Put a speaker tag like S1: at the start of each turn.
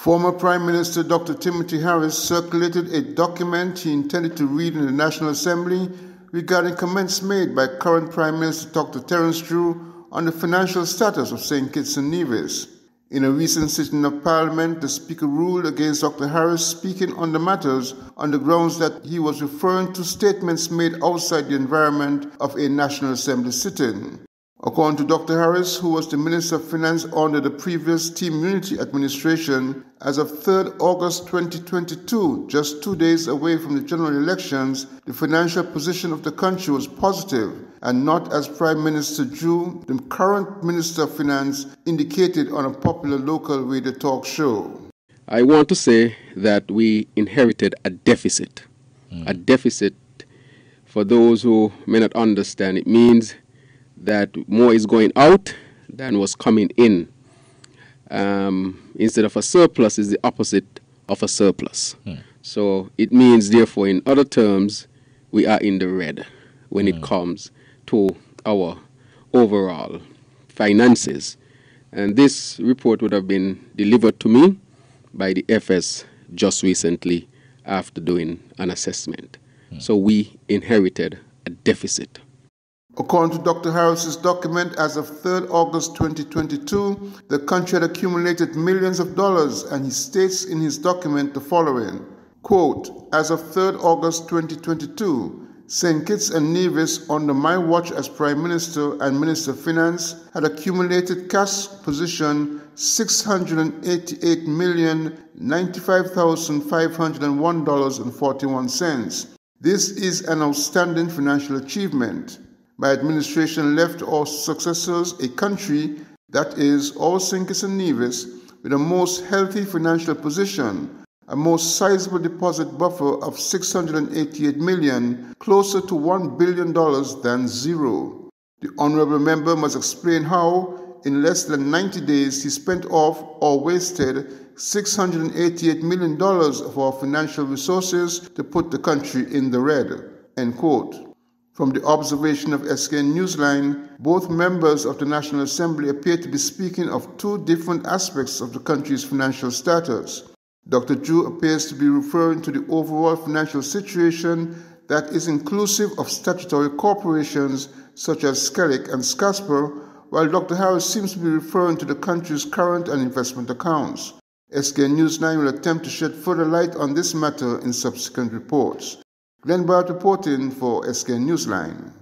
S1: Former Prime Minister Dr. Timothy Harris circulated a document he intended to read in the National Assembly regarding comments made by current Prime Minister Dr. Terence Drew on the financial status of St. Kitts and Nevis. In a recent sitting of Parliament, the Speaker ruled against Dr. Harris speaking on the matters on the grounds that he was referring to statements made outside the environment of a National Assembly sitting. According to Dr. Harris, who was the Minister of Finance under the previous Team Unity administration, as of 3rd August 2022, just two days away from the general elections, the financial position of the country was positive and not as Prime Minister Drew, the current Minister of Finance, indicated on a popular local radio talk show.
S2: I want to say that we inherited a deficit. Mm. A deficit, for those who may not understand, it means that more is going out than was coming in. Um, instead of a surplus is the opposite of a surplus. Hmm. So it means, therefore, in other terms, we are in the red when hmm. it comes to our overall finances. And this report would have been delivered to me by the FS just recently after doing an assessment. Hmm. So we inherited a deficit.
S1: According to Dr. Harris's document, as of 3rd August 2022, the country had accumulated millions of dollars, and he states in his document the following quote, As of 3rd August 2022, St. Kitts and Nevis, under my watch as Prime Minister and Minister of Finance, had accumulated cash position $688,095,501.41. This is an outstanding financial achievement my administration left our successors a country that is all. Kitts and Nevis with a most healthy financial position, a most sizable deposit buffer of 688 million, closer to 1 billion dollars than zero. The honorable member must explain how, in less than 90 days, he spent off or wasted $688 million of our financial resources to put the country in the red. End quote. From the observation of SKN Newsline, both members of the National Assembly appear to be speaking of two different aspects of the country's financial status. Dr. Drew appears to be referring to the overall financial situation that is inclusive of statutory corporations such as SKELEC and SCASPA, while Dr. Harris seems to be referring to the country's current and investment accounts. SKN Newsline will attempt to shed further light on this matter in subsequent reports. Glenn Bart reporting for SKN Newsline.